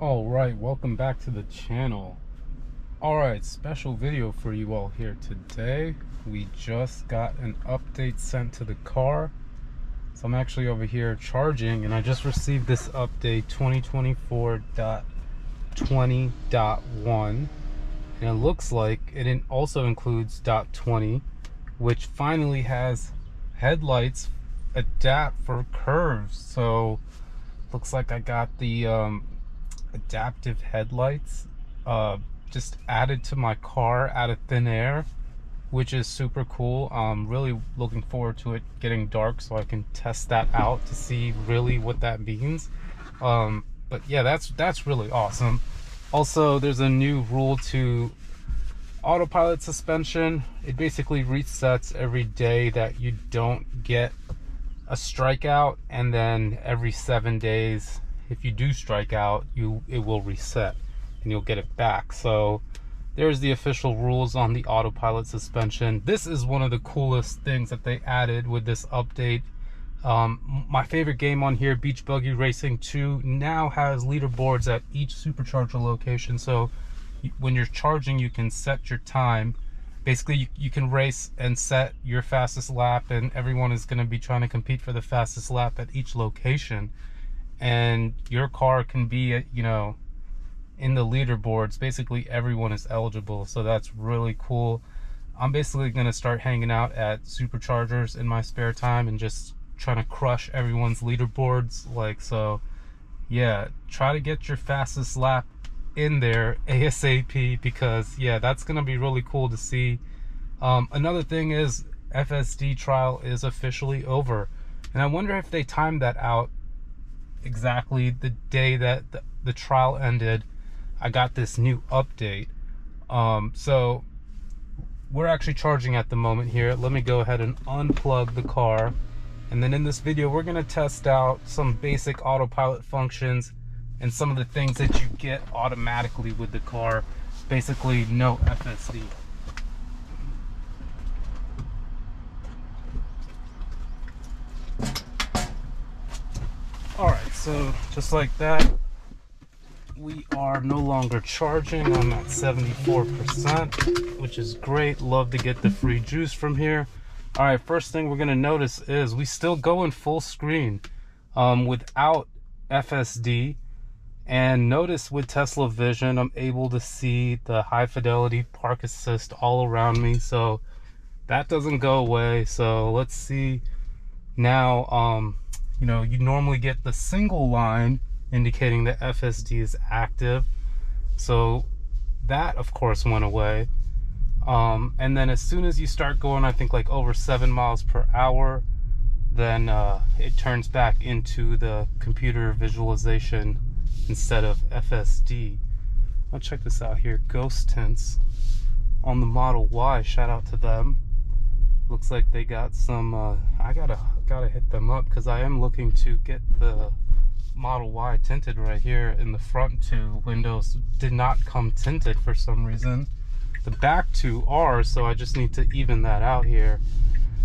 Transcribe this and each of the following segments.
all right welcome back to the channel. All right special video for you all here today. We just got an update sent to the car. So i'm actually over here charging and i just received this update 2024.20.1 and it looks like it also includes dot 20 which finally has headlights adapt for curves. So looks like i got the um, adaptive headlights uh, just added to my car out of thin air which is super cool. I'm really looking forward to it getting dark so i can test that out to see really what that means. Um, but yeah that's that's really awesome. Also there's a new rule to autopilot suspension. It basically resets every day that you don't get a strikeout and then every seven days if you do strike out, you it will reset and you'll get it back. So there's the official rules on the autopilot suspension. This is one of the coolest things that they added with this update. Um, my favorite game on here, Beach Buggy Racing 2, now has leaderboards at each supercharger location. So when you're charging, you can set your time. Basically, you, you can race and set your fastest lap, and everyone is going to be trying to compete for the fastest lap at each location and your car can be you know in the leaderboards basically everyone is eligible so that's really cool. I'm basically going to start hanging out at superchargers in my spare time and just trying to crush everyone's leaderboards like so yeah try to get your fastest lap in there asap because yeah that's going to be really cool to see. Um, another thing is fsd trial is officially over and i wonder if they timed that out exactly the day that the, the trial ended, I got this new update. Um, so we're actually charging at the moment here. Let me go ahead and unplug the car. And then in this video, we're gonna test out some basic autopilot functions and some of the things that you get automatically with the car. Basically, no FSD. all right so just like that we are no longer charging. I'm at 74 percent which is great. Love to get the free juice from here. All right first thing we're going to notice is we still go in full screen um, without fsd and notice with tesla vision i'm able to see the high fidelity park assist all around me. So that doesn't go away. So let's see now um you know, you normally get the single line indicating that FSD is active. So that, of course, went away. Um, and then as soon as you start going, I think like over seven miles per hour, then uh, it turns back into the computer visualization instead of FSD. I'll check this out here. Ghost tints on the Model Y. Shout out to them looks like they got some uh, I gotta gotta hit them up because I am looking to get the Model Y tinted right here in the front two windows. Did not come tinted for some reason. The back two are so I just need to even that out here.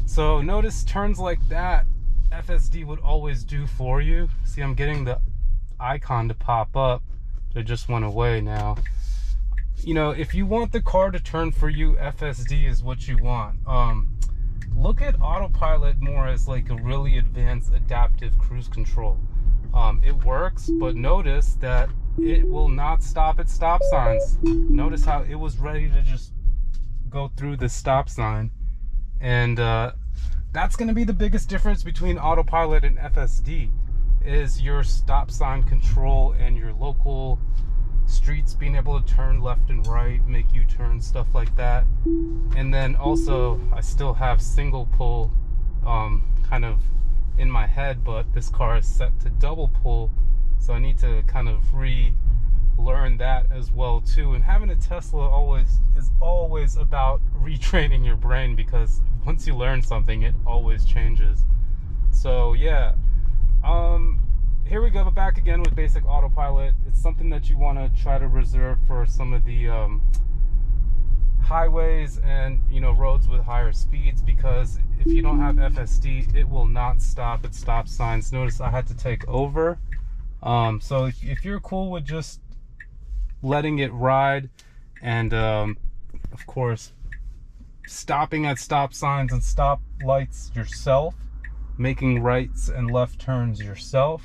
So notice turns like that FSD would always do for you. See I'm getting the icon to pop up. It just went away now. You know if you want the car to turn for you FSD is what you want. Um look at autopilot more as like a really advanced adaptive cruise control. Um, it works, but notice that it will not stop at stop signs. Notice how it was ready to just go through the stop sign. And uh, that's going to be the biggest difference between autopilot and FSD is your stop sign control and your local streets being able to turn left and right make u-turns stuff like that. And then also i still have single pull um, kind of in my head but this car is set to double pull so i need to kind of relearn that as well too. And having a tesla always is always about retraining your brain because once you learn something it always changes. So yeah um here we go back again with basic autopilot. It's something that you want to try to reserve for some of the um, highways and you know roads with higher speeds because if you don't have FSD it will not stop at stop signs. Notice I had to take over. Um, so if, if, you're cool with just letting it ride and um, of course stopping at stop signs and stop lights yourself making rights and left turns yourself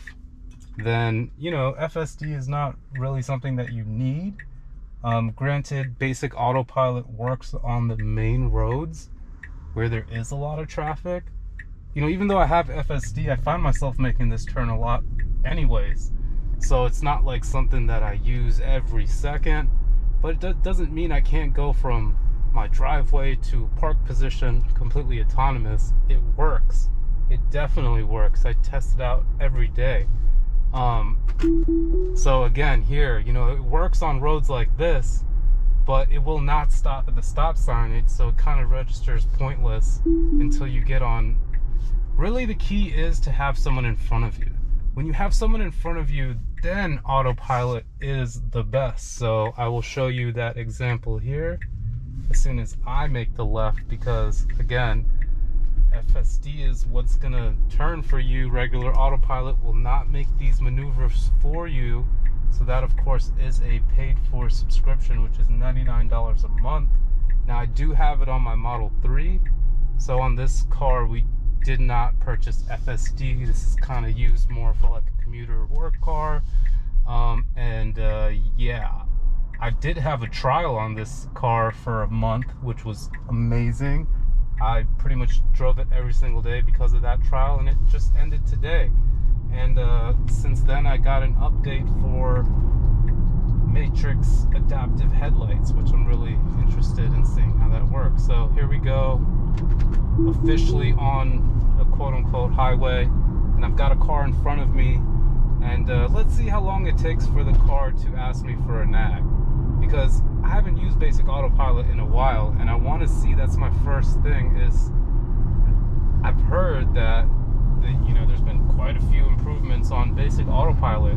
then you know FSD is not really something that you need um, granted basic autopilot works on the main roads where there is a lot of traffic you know even though I have FSD I find myself making this turn a lot anyways so it's not like something that I use every second but it doesn't mean I can't go from my driveway to park position completely autonomous. It works. It definitely works. I test it out every day. Um, so again, here, you know, it works on roads like this, but it will not stop at the stop sign. It, so it kind of registers pointless until you get on. Really, the key is to have someone in front of you. When you have someone in front of you, then autopilot is the best. So I will show you that example here as soon as I make the left because again, FSD is what's gonna turn for you. Regular autopilot will not make these maneuvers for you. So that of course is a paid for subscription, which is $99 a month. Now I do have it on my Model 3. So on this car, we did not purchase FSD. This is kind of used more for like a commuter work car. Um, and uh, yeah, I did have a trial on this car for a month, which was amazing. I pretty much drove it every single day because of that trial, and it just ended today. And uh, since then, I got an update for Matrix adaptive headlights, which I'm really interested in seeing how that works. So here we go, officially on a quote unquote highway, and I've got a car in front of me. And uh, let's see how long it takes for the car to ask me for a nag because I haven't used basic autopilot in a while and I want to see that's my first thing is I've heard that the, you know there's been quite a few improvements on basic autopilot.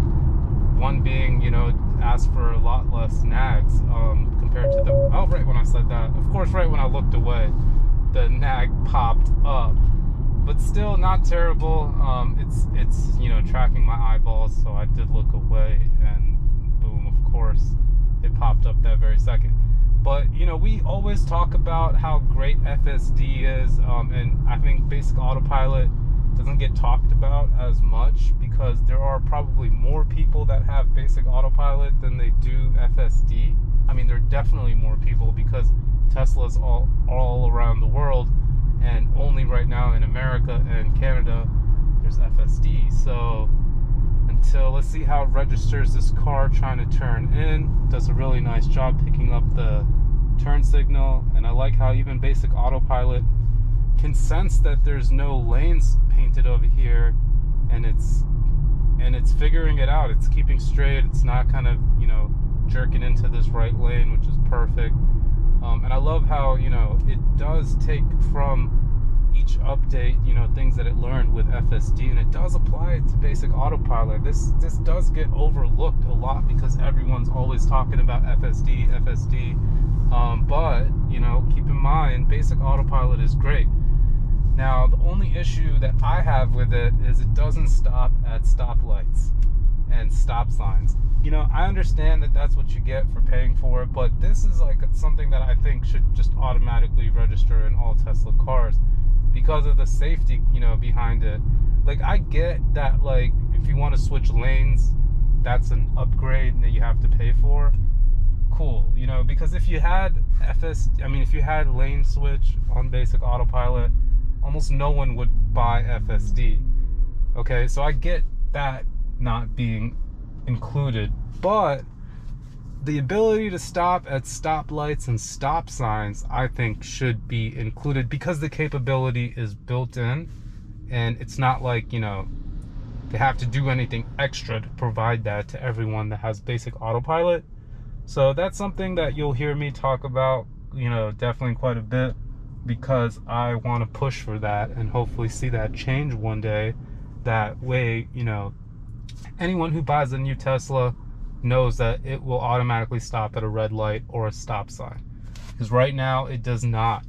One being you know ask for a lot less nags um, compared to the oh right when I said that of course right when I looked away the nag popped up. But still not terrible um, it's it's you know tracking my eyeballs so I did look away and boom of course it popped up that very second. But you know, we always talk about how great FSD is, um, and I think basic autopilot doesn't get talked about as much because there are probably more people that have basic autopilot than they do FSD. I mean, there are definitely more people because Tesla's all all around the world, and only right now in America and Canada there's FSD. So until let's see how it registers this car trying to turn in. Does a really nice job picking up the turn signal, and I like how even basic autopilot can sense that there's no lanes painted over here, and it's and it's figuring it out. It's keeping straight. It's not kind of you know jerking into this right lane, which is perfect. Um, and I love how you know it does take from each update, you know, things that it learned with FSD, and it does apply to basic autopilot. This this does get overlooked a lot because everyone's always talking about FSD, FSD. Um, but you know, keep in mind, basic autopilot is great. Now, the only issue that I have with it is it doesn't stop at stoplights and stop signs. You know, I understand that that's what you get for paying for it, but this is like something that I think should just automatically register in all Tesla cars because of the safety, you know, behind it. Like I get that like if you want to switch lanes, that's an upgrade that you have to pay for. Cool, you know, because if you had FS I mean if you had lane switch on basic autopilot, almost no one would buy FSD. Okay, so I get that not being included, but the ability to stop at stoplights and stop signs, I think, should be included because the capability is built in and it's not like, you know, they have to do anything extra to provide that to everyone that has basic autopilot. So that's something that you'll hear me talk about, you know, definitely quite a bit because I want to push for that and hopefully see that change one day. That way, you know, anyone who buys a new Tesla knows that it will automatically stop at a red light or a stop sign. Because right now it does not,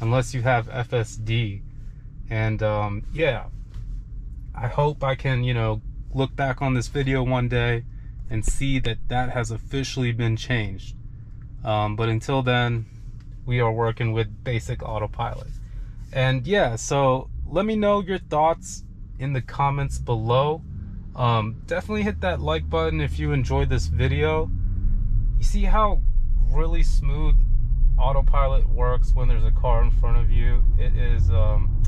unless you have FSD. And um, yeah, I hope I can, you know, look back on this video one day and see that that has officially been changed. Um, but until then, we are working with basic autopilot. And yeah, so let me know your thoughts in the comments below. Um, definitely hit that like button if you enjoyed this video. You see how really smooth autopilot works when there's a car in front of you? It is, um,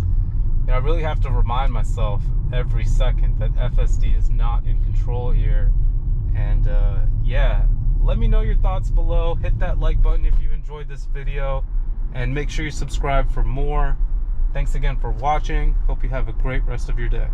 you know, I really have to remind myself every second that FSD is not in control here. And uh, yeah, let me know your thoughts below. Hit that like button if you enjoyed this video and make sure you subscribe for more. Thanks again for watching. Hope you have a great rest of your day.